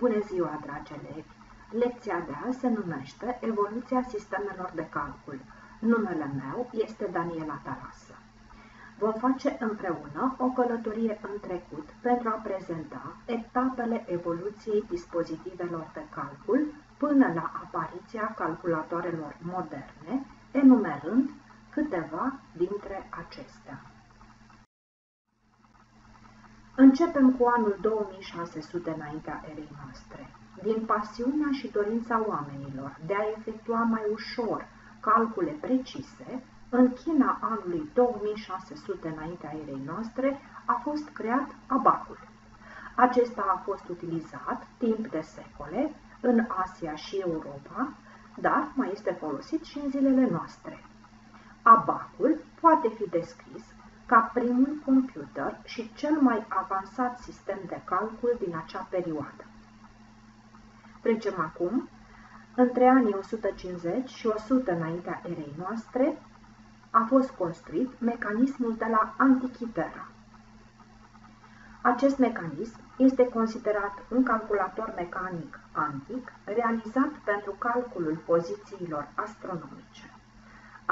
Bună ziua, dragi elevi! Lecția de azi se numește Evoluția sistemelor de calcul. Numele meu este Daniela Tarasă. Vom face împreună o călătorie în trecut pentru a prezenta etapele evoluției dispozitivelor de calcul până la apariția calculatoarelor moderne, enumerând câteva dintre acestea. Începem cu anul 2600 înaintea erei noastre. Din pasiunea și dorința oamenilor de a efectua mai ușor calcule precise, în China anului 2600 înaintea erei noastre a fost creat abacul. Acesta a fost utilizat timp de secole în Asia și Europa, dar mai este folosit și în zilele noastre. Abacul poate fi descris ca primul computer și cel mai avansat sistem de calcul din acea perioadă. Trecem acum, între anii 150 și 100 înaintea erei noastre, a fost construit mecanismul de la Antichitera. Acest mecanism este considerat un calculator mecanic antic realizat pentru calculul pozițiilor astronomice.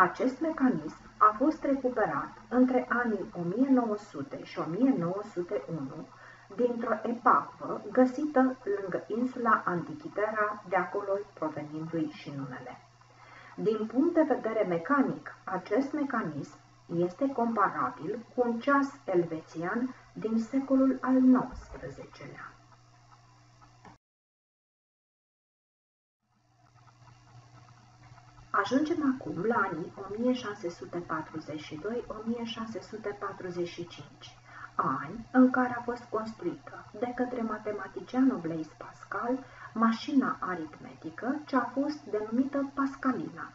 Acest mecanism a fost recuperat între anii 1900 și 1901 dintr-o epavă găsită lângă insula Antichitera, de acolo provenindu-i și numele. Din punct de vedere mecanic, acest mecanism este comparabil cu un ceas elvețian din secolul al XIX-lea. Ajungem acum la anii 1642-1645, ani în care a fost construită de către matematicianul Blaise Pascal mașina aritmetică ce a fost denumită Pascalina.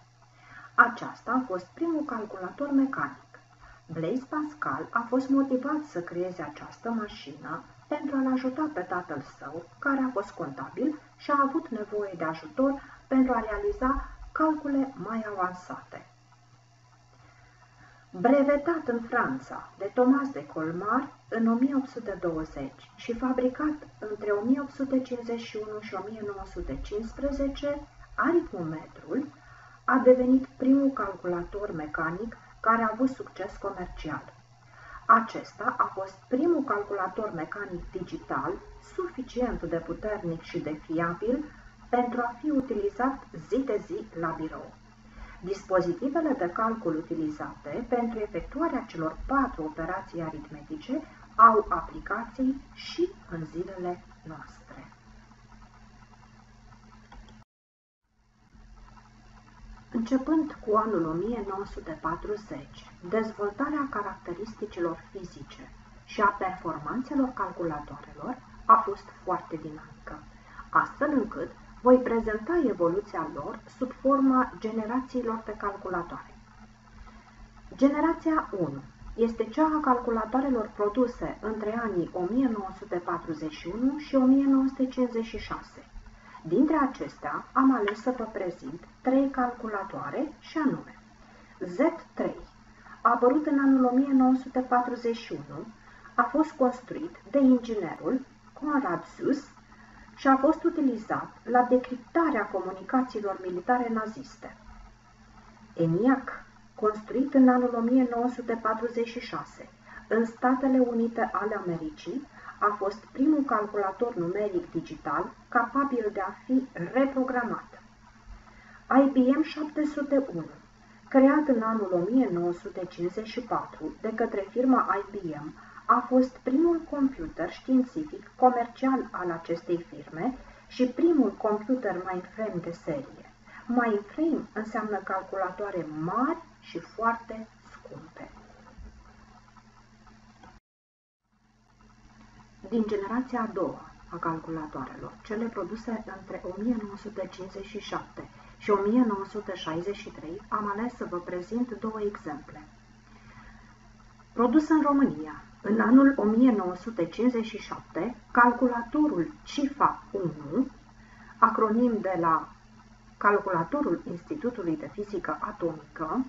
Aceasta a fost primul calculator mecanic. Blaise Pascal a fost motivat să creeze această mașină pentru a-l ajuta pe tatăl său, care a fost contabil și a avut nevoie de ajutor pentru a realiza calcule mai avansate. Brevetat în Franța de Thomas de Colmar în 1820 și fabricat între 1851 și 1915, aritmometrul a devenit primul calculator mecanic care a avut succes comercial. Acesta a fost primul calculator mecanic digital suficient de puternic și de fiabil pentru a fi utilizat zi de zi la birou. Dispozitivele de calcul utilizate pentru efectuarea celor patru operații aritmetice au aplicații și în zilele noastre. Începând cu anul 1940, dezvoltarea caracteristicilor fizice și a performanțelor calculatoarelor a fost foarte dinamică, astfel încât voi prezenta evoluția lor sub forma generațiilor de calculatoare. Generația 1 este cea a calculatoarelor produse între anii 1941 și 1956. Dintre acestea am ales să vă prezint trei calculatoare și anume Z3, apărut în anul 1941, a fost construit de inginerul Conrad Sus și a fost utilizat la decriptarea comunicațiilor militare naziste. ENIAC, construit în anul 1946 în Statele Unite ale Americii, a fost primul calculator numeric digital capabil de a fi reprogramat. IBM 701, creat în anul 1954 de către firma IBM, a fost primul computer științific comercial al acestei firme și primul computer mainframe de serie. Mainframe înseamnă calculatoare mari și foarte scumpe. Din generația a doua a calculatoarelor, cele produse între 1957 și 1963, am ales să vă prezint două exemple. Produs în România, în anul 1957, calculatorul CIFA 1, acronim de la calculatorul Institutului de Fizică Atomică,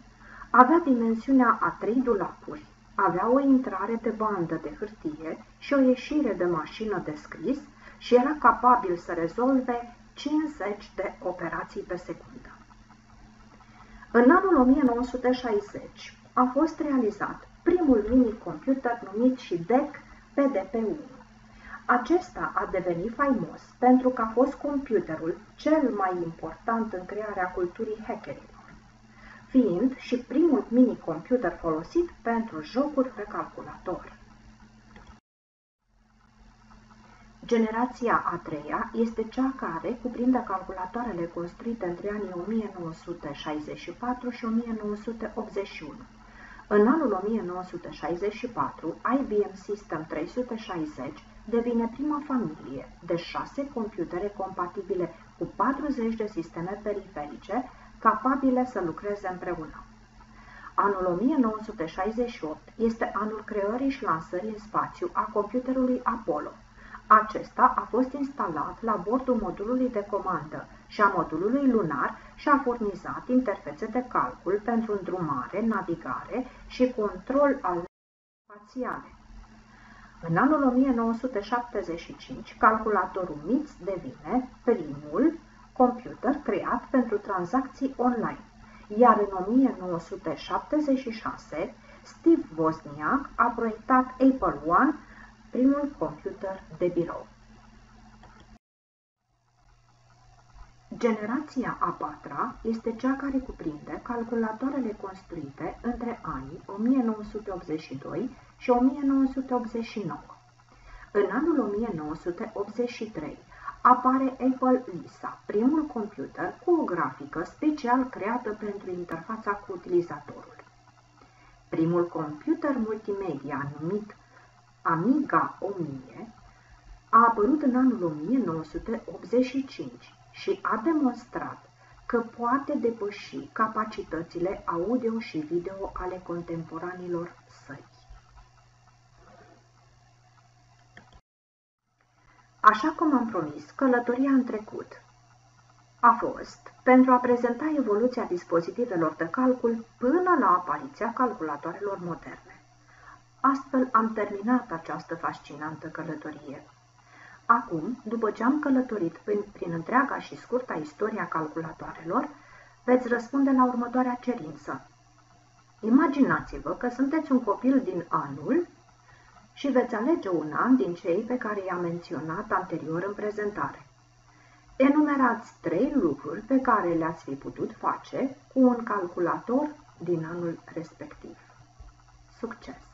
avea dimensiunea a trei dulapuri, avea o intrare de bandă de hârtie și o ieșire de mașină de scris și era capabil să rezolve 50 de operații pe secundă. În anul 1960 a fost realizat primul mini-computer numit și DEC PDP-1. Acesta a devenit faimos pentru că a fost computerul cel mai important în crearea culturii hackerilor, fiind și primul mini-computer folosit pentru jocuri pe calculator. Generația a treia este cea care cuprinde calculatoarele construite între anii 1964 și 1981. În anul 1964, IBM System 360 devine prima familie de șase computere compatibile cu 40 de sisteme periferice capabile să lucreze împreună. Anul 1968 este anul creării și lansării în spațiu a computerului Apollo. Acesta a fost instalat la bordul modulului de comandă și a modulului lunar și a furnizat interfețe de calcul pentru îndrumare, navigare și control al spațiale. În anul 1975, calculatorul MITS devine primul computer creat pentru tranzacții online, iar în 1976, Steve Wozniak a proiectat Apple One, primul computer de birou. Generația a patra este cea care cuprinde calculatoarele construite între anii 1982 și 1989. În anul 1983 apare Apple Lisa, primul computer cu o grafică special creată pentru interfața cu utilizatorul. Primul computer multimedia numit Amiga 1000 a apărut în anul 1985 și a demonstrat că poate depăși capacitățile audio și video ale contemporanilor săi. Așa cum am promis, călătoria în trecut a fost pentru a prezenta evoluția dispozitivelor de calcul până la apariția calculatoarelor moderne. Astfel am terminat această fascinantă călătorie. Acum, după ce am călătorit prin, prin întreaga și scurta istoria calculatoarelor, veți răspunde la următoarea cerință. Imaginați-vă că sunteți un copil din anul și veți alege un an din cei pe care i-am menționat anterior în prezentare. Enumerați trei lucruri pe care le-ați fi putut face cu un calculator din anul respectiv. Succes!